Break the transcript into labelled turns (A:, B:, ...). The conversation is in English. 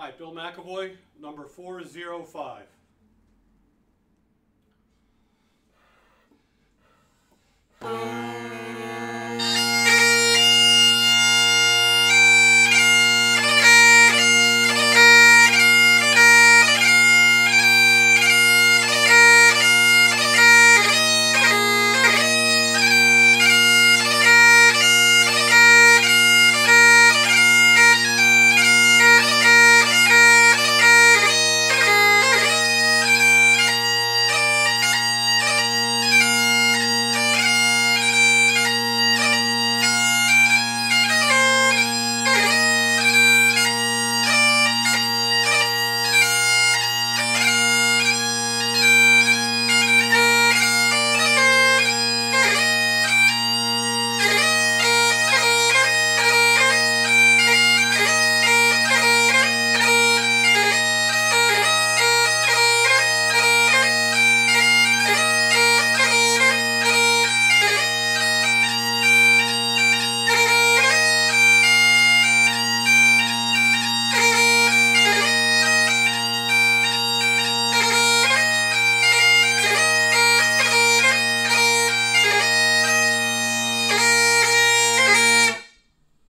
A: Hi, Bill McAvoy, number 405.